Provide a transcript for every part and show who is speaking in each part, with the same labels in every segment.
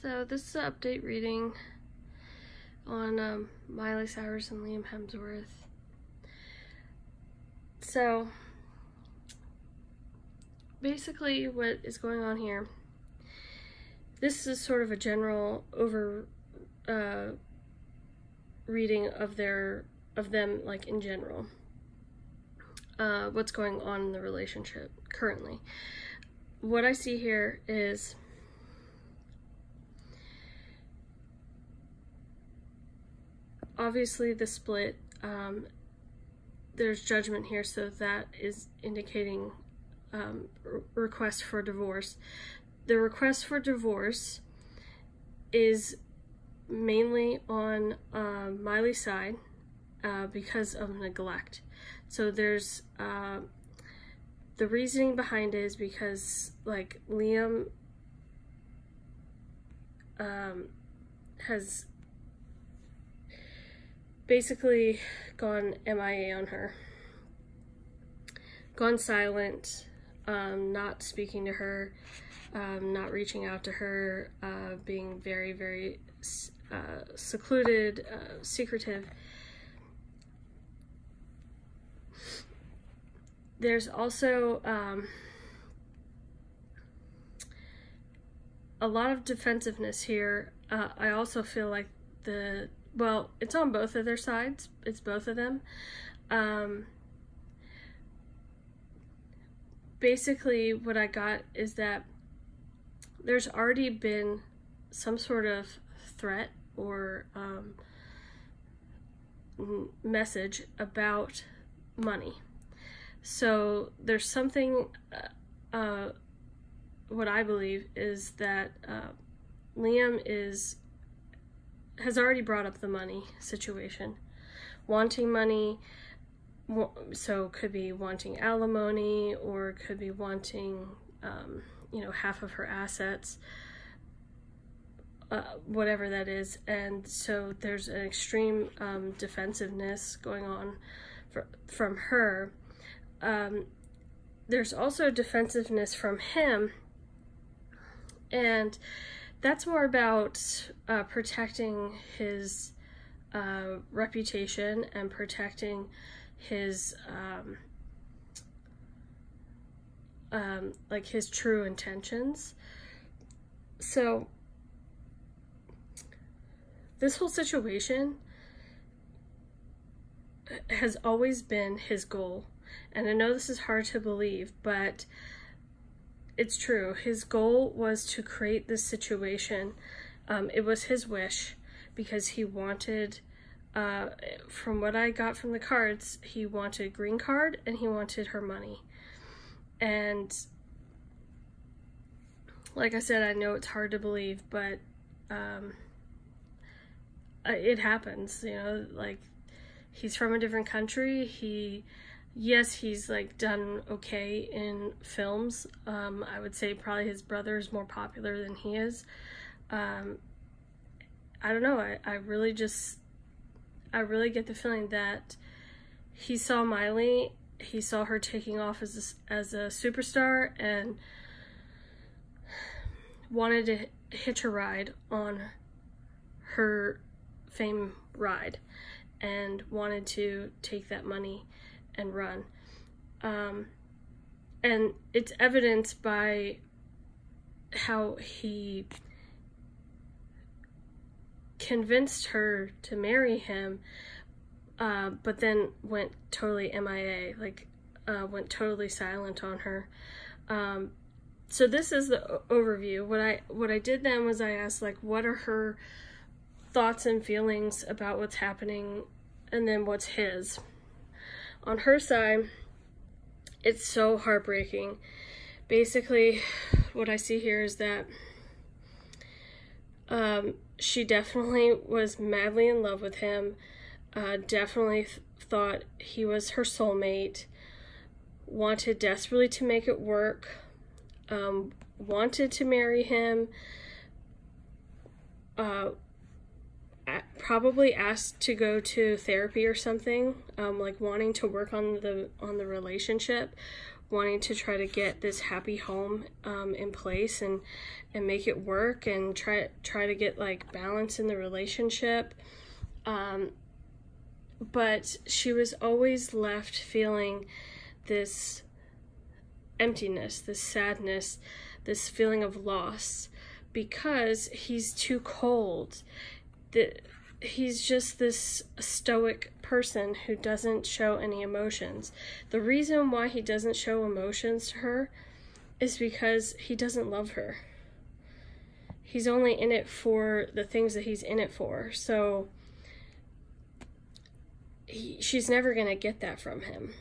Speaker 1: So this is an update reading on um, Miley Cyrus and Liam Hemsworth. So basically what is going on here, this is sort of a general over uh, reading of their of them like in general. Uh, what's going on in the relationship currently. What I see here is obviously the split, um, there's judgment here, so that is indicating um, request for divorce. The request for divorce is mainly on uh, Miley's side uh, because of neglect. So there's uh, the reasoning behind it is because like Liam um, has basically gone MIA on her, gone silent, um, not speaking to her, um, not reaching out to her, uh, being very, very uh, secluded, uh, secretive. There's also um, a lot of defensiveness here. Uh, I also feel like the well, it's on both of their sides. It's both of them. Um, basically, what I got is that there's already been some sort of threat or um, message about money. So there's something, uh, uh, what I believe is that uh, Liam is has already brought up the money situation. Wanting money, so could be wanting alimony or could be wanting, um, you know, half of her assets, uh, whatever that is. And so there's an extreme um, defensiveness going on for, from her. Um, there's also defensiveness from him. And that's more about uh, protecting his uh, reputation and protecting his um, um, like his true intentions. So this whole situation has always been his goal. And I know this is hard to believe, but it's true. His goal was to create this situation. Um, it was his wish because he wanted, uh, from what I got from the cards, he wanted green card and he wanted her money. And like I said, I know it's hard to believe, but um, it happens, you know, like he's from a different country. He yes, he's like done okay in films. Um, I would say probably his brother is more popular than he is. Um, I don't know. I, I really just, I really get the feeling that he saw Miley, he saw her taking off as a, as a superstar and wanted to hitch a ride on her fame ride and wanted to take that money and run. Um, and it's evidenced by how he convinced her to marry him, uh, but then went totally MIA, like uh, went totally silent on her. Um, so this is the overview. What I what I did then was I asked like, what are her thoughts and feelings about what's happening, and then what's his on her side, it's so heartbreaking. Basically, what I see here is that um, she definitely was madly in love with him, uh, definitely th thought he was her soulmate, wanted desperately to make it work, um, wanted to marry him, uh, probably asked to go to therapy or something, um, like wanting to work on the on the relationship, wanting to try to get this happy home um, in place and and make it work and try try to get like balance in the relationship. Um, but she was always left feeling this emptiness this sadness this feeling of loss because he's too cold the, he's just this stoic person who doesn't show any emotions. The reason why he doesn't show emotions to her is because he doesn't love her. He's only in it for the things that he's in it for. So he, she's never going to get that from him.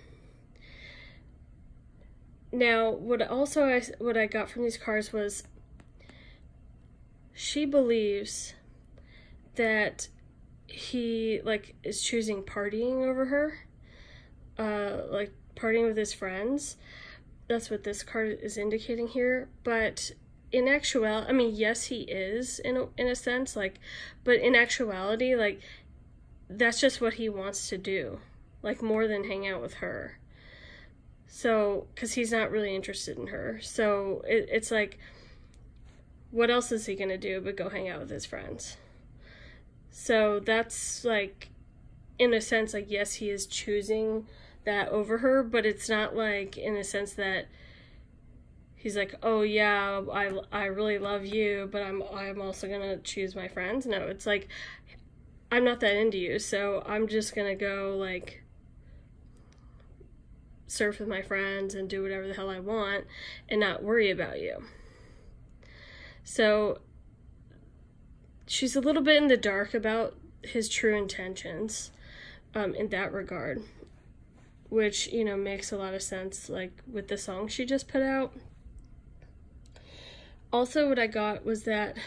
Speaker 1: Now, what also I what I got from these cards was she believes that he like is choosing partying over her uh like partying with his friends. That's what this card is indicating here. But in actuality i mean yes he is in a, in a sense like but in actuality like that's just what he wants to do like more than hang out with her. So because he's not really interested in her. So it, it's like what else is he gonna do but go hang out with his friends so that's like, in a sense, like, yes, he is choosing that over her, but it's not like in a sense that he's like, oh yeah, I, I really love you, but I'm I'm also gonna choose my friends. No, it's like I'm not that into you, so I'm just gonna go like surf with my friends and do whatever the hell I want and not worry about you. So she's a little bit in the dark about his true intentions um, in that regard, which, you know, makes a lot of sense, like with the song she just put out. Also, what I got was that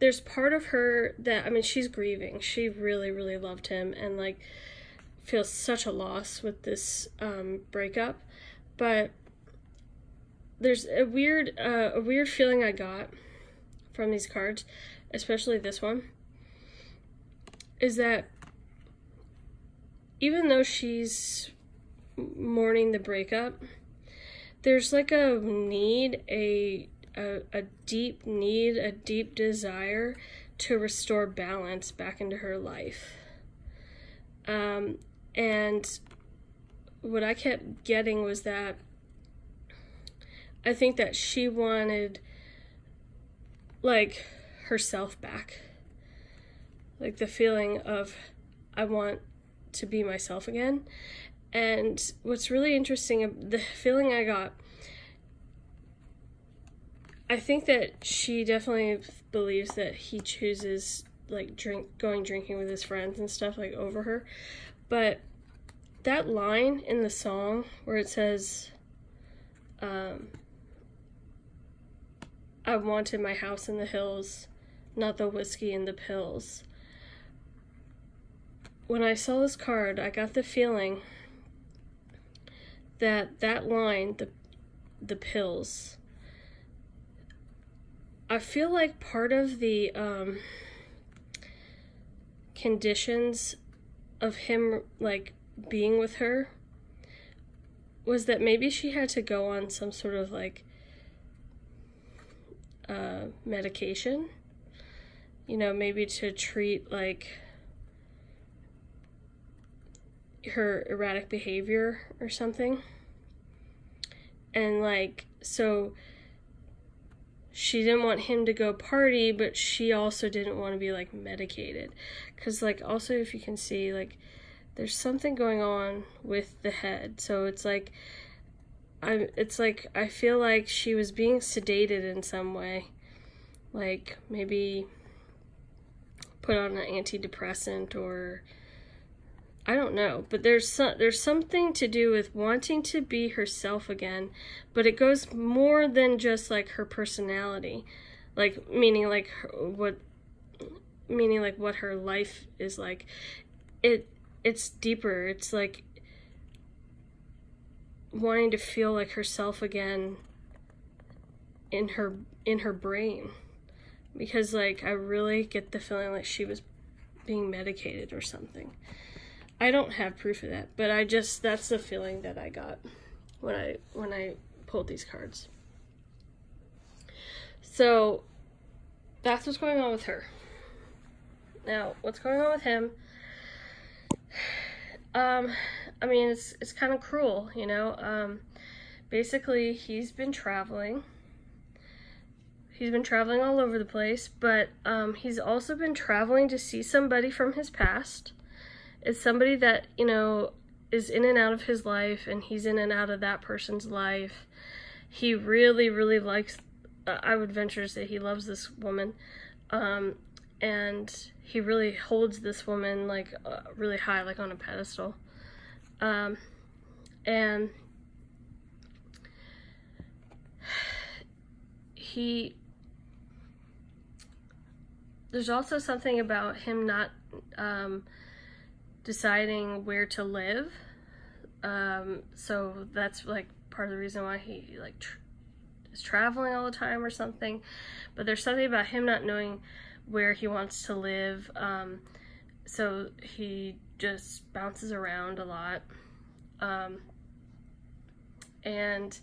Speaker 1: there's part of her that, I mean, she's grieving. She really, really loved him and, like, feels such a loss with this um, breakup. But there's a weird uh, a weird feeling I got from these cards, especially this one, is that even though she's mourning the breakup, there's like a need, a, a, a deep need, a deep desire to restore balance back into her life. Um, and what I kept getting was that I think that she wanted like herself back. Like the feeling of I want to be myself again. And what's really interesting, the feeling I got, I think that she definitely believes that he chooses like drink going drinking with his friends and stuff like over her. But that line in the song where it says um, I wanted my house in the hills, not the whiskey and the pills. When I saw this card, I got the feeling that that line, the the pills, I feel like part of the um, conditions of him like being with her was that maybe she had to go on some sort of like uh, medication. You know, maybe to treat like her erratic behavior or something. And like, so she didn't want him to go party, but she also didn't want to be like medicated. Because, like, also, if you can see, like, there's something going on with the head. So it's like I it's like I feel like she was being sedated in some way. Like maybe put on an antidepressant or I don't know, but there's some, there's something to do with wanting to be herself again, but it goes more than just like her personality. Like meaning like her, what meaning like what her life is like. It it's deeper. It's like wanting to feel like herself again in her in her brain because like I really get the feeling like she was being medicated or something. I don't have proof of that, but I just that's the feeling that I got when I when I pulled these cards. So that's what's going on with her. Now, what's going on with him? Um, I mean, it's it's kind of cruel, you know. Um, basically, he's been traveling. He's been traveling all over the place, but um, he's also been traveling to see somebody from his past. It's somebody that you know is in and out of his life, and he's in and out of that person's life. He really, really likes. Uh, I would venture to say he loves this woman, um, and he really holds this woman like uh, really high, like on a pedestal. Um, and he there's also something about him not um, deciding where to live. Um, so that's like part of the reason why he like tr- is traveling all the time or something. But there's something about him not knowing where he wants to live. Um, so he just bounces around a lot. Um, and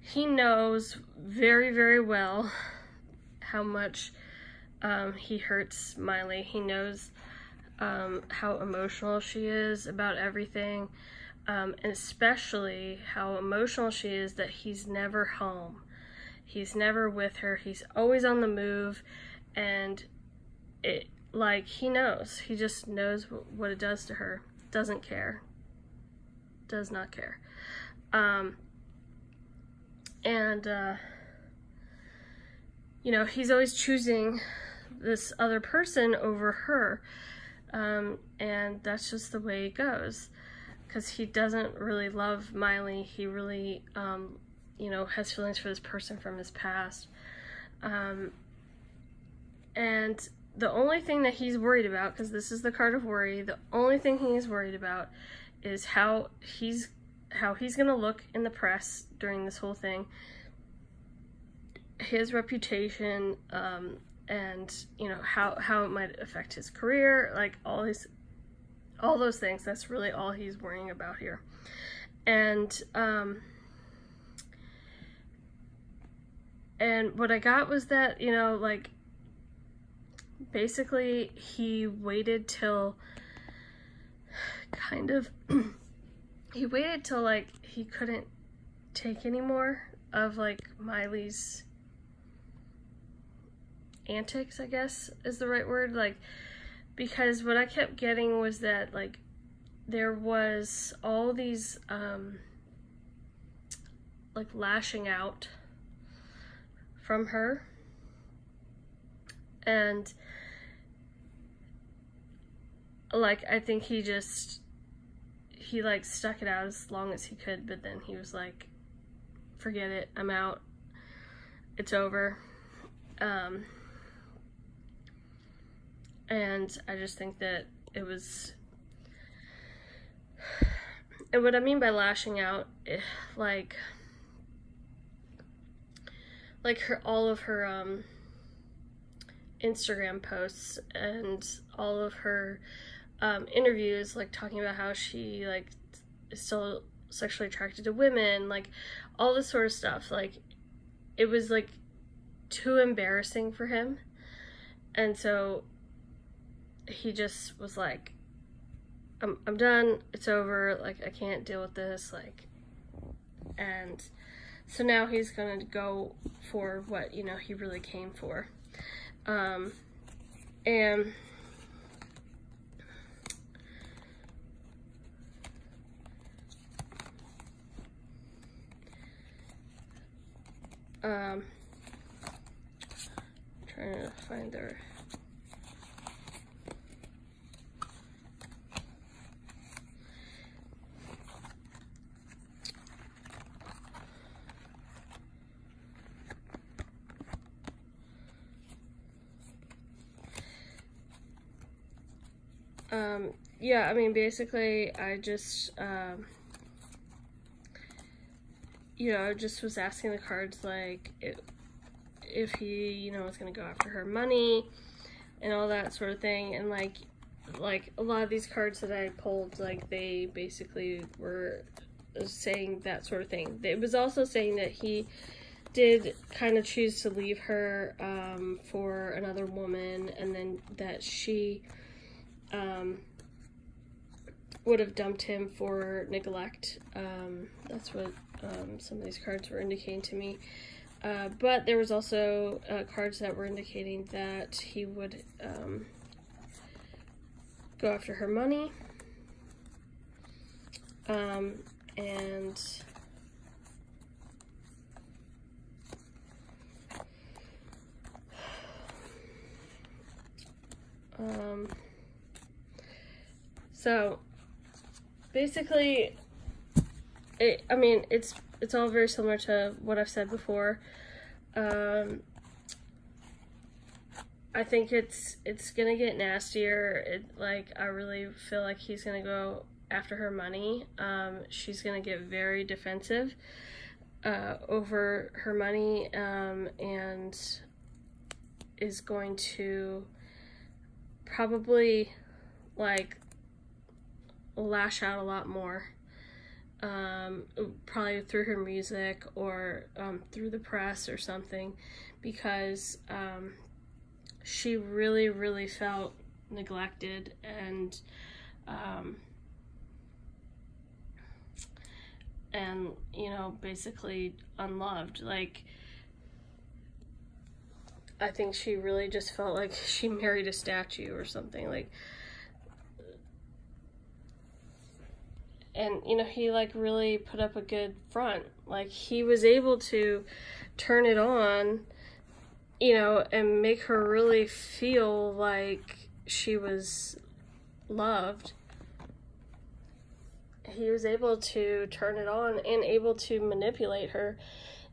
Speaker 1: he knows very, very well how much um, he hurts Miley. He knows um, how emotional she is about everything, um, and especially how emotional she is that he's never home. He's never with her. He's always on the move and it like he knows. He just knows what it does to her. Doesn't care. Does not care. Um and uh you know he's always choosing this other person over her. Um and that's just the way it goes. Because he doesn't really love Miley. He really um you know has feelings for this person from his past. Um and the only thing that he's worried about, because this is the card of worry, the only thing he is worried about is how he's how he's gonna look in the press during this whole thing, his reputation, um, and you know how how it might affect his career, like all his all those things. That's really all he's worrying about here, and um, and what I got was that you know like basically he waited till kind of he waited till like he couldn't take anymore of like Miley's antics, I guess is the right word. Like, because what I kept getting was that like there was all these um like lashing out from her and like I think he just he like stuck it out as long as he could, but then he was like, forget it, I'm out. It's over. Um and I just think that it was and what I mean by lashing out, eh, like like her all of her um Instagram posts and all of her um, interviews, like talking about how she like is still sexually attracted to women, like all this sort of stuff. Like it was like too embarrassing for him, and so he just was like, "I'm I'm done. It's over. Like I can't deal with this. Like." And so now he's gonna go for what you know he really came for. Um, and um, trying to find their um, yeah, I mean, basically, I just, um, you know, I just was asking the cards, like, if, if he, you know, was going to go after her money and all that sort of thing. And, like, like a lot of these cards that I pulled, like they basically were saying that sort of thing. It was also saying that he did kind of choose to leave her um, for another woman, and then that she um, would have dumped him for neglect. Um, that's what um, some of these cards were indicating to me. Uh, but there was also uh, cards that were indicating that he would um, go after her money. Um, and um, so basically it, I mean it's it's all very similar to what I've said before um, I think it's it's gonna get nastier. It like I really feel like he's gonna go after her money. Um, she's gonna get very defensive uh, over her money um, and is going to probably like lash out a lot more. Um, probably through her music or um, through the press or something because um, she really, really felt neglected and um, and you know basically unloved like I think she really just felt like she married a statue or something like and you know he like really put up a good front like he was able to turn it on you know, and make her really feel like she was loved. He was able to turn it on and able to manipulate her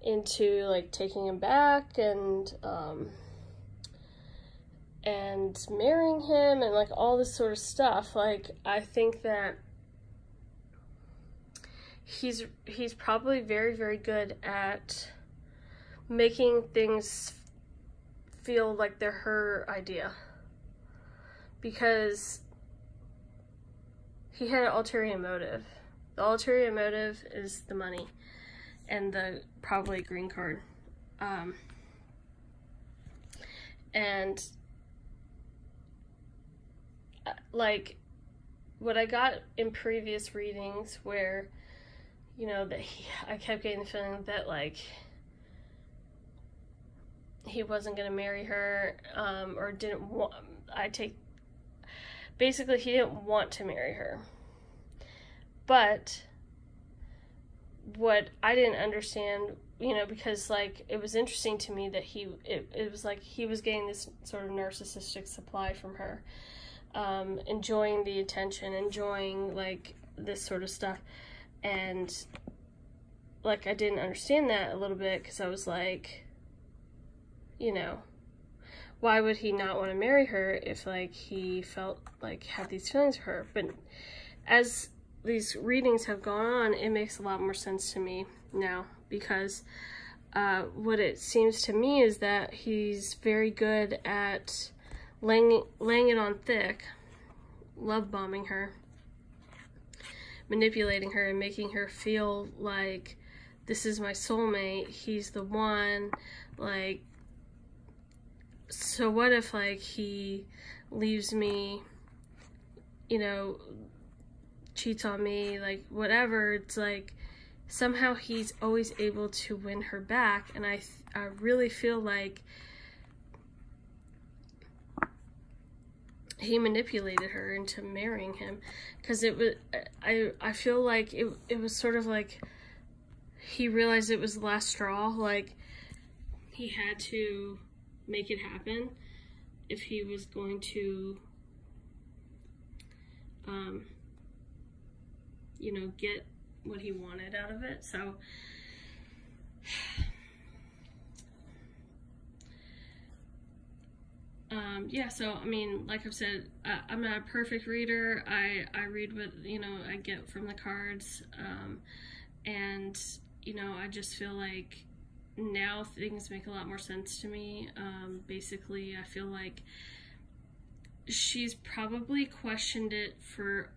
Speaker 1: into like taking him back and um and marrying him and like all this sort of stuff. Like I think that he's he's probably very very good at making things feel like they're her idea. Because he had an ulterior motive. The ulterior motive is the money and the probably green card. Um, and uh, like what I got in previous readings where you know that he, I kept getting the feeling that like he wasn't going to marry her um, or didn't want i take basically he didn't want to marry her. But what i didn't understand you know because like it was interesting to me that he it, it was like he was getting this sort of narcissistic supply from her um, enjoying the attention enjoying like this sort of stuff and like i didn't understand that a little bit because i was like you know, why would he not want to marry her if like he felt like had these feelings for her? But as these readings have gone on, it makes a lot more sense to me now because uh, what it seems to me is that he's very good at laying, laying it on thick, love bombing her, manipulating her, and making her feel like this is my soulmate, he's the one, like so what if like he leaves me you know cheats on me like whatever it's like somehow he's always able to win her back and i i really feel like he manipulated her into marrying him because it was i i feel like it, it was sort of like he realized it was the last straw like he had to make it happen if he was going to, um, you know, get what he wanted out of it. So, um, yeah, so I mean, like I've said, I, am not a perfect reader. I, I read what, you know, I get from the cards. Um, and, you know, I just feel like now things make a lot more sense to me. Um, basically, I feel like she's probably questioned it for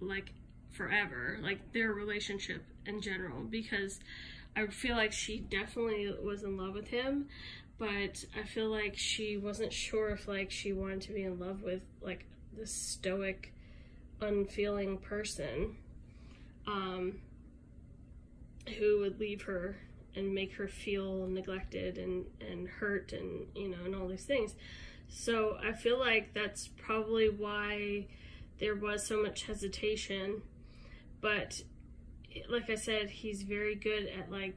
Speaker 1: like forever, like their relationship in general, because I feel like she definitely was in love with him, but I feel like she wasn't sure if like she wanted to be in love with like this stoic, unfeeling person um, who would leave her and make her feel neglected and, and hurt and you know and all these things. So I feel like that's probably why there was so much hesitation. But like I said, he's very good at like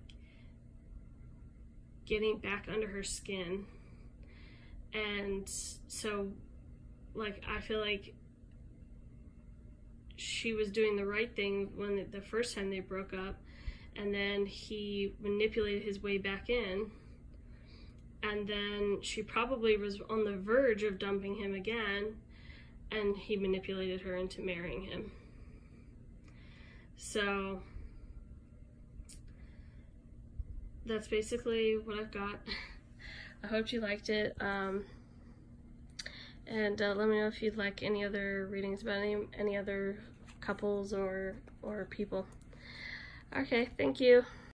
Speaker 1: getting back under her skin. And so like I feel like she was doing the right thing when the first time they broke up and then he manipulated his way back in and then she probably was on the verge of dumping him again and he manipulated her into marrying him so that's basically what I've got. I hope you liked it um, and uh, let me know if you'd like any other readings about any any other couples or or people. Okay thank you